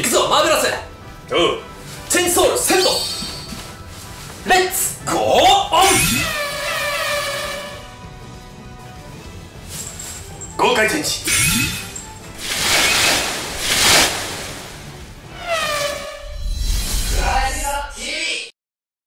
行くぞマーベラス。おう。チェンソールセント。レッツゴーオン。豪快チェンジ。